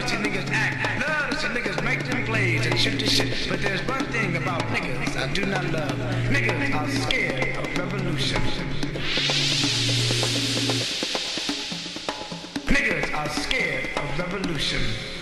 plays. Love to see niggas act. Love to see niggas make them plays and shoot the shit. But there's one thing about niggas I do not love. Niggas are scared of revolution. Niggas are scared of revolution.